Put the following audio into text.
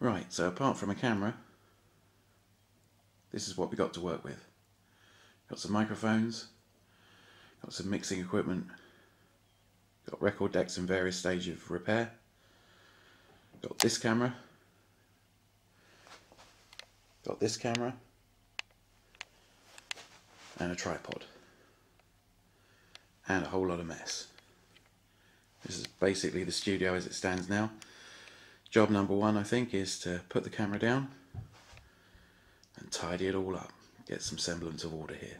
Right, so apart from a camera, this is what we got to work with. Got some microphones, got some mixing equipment, got record decks in various stages of repair, got this camera, got this camera, and a tripod, and a whole lot of mess. This is basically the studio as it stands now. Job number one, I think, is to put the camera down and tidy it all up. Get some semblance of order here.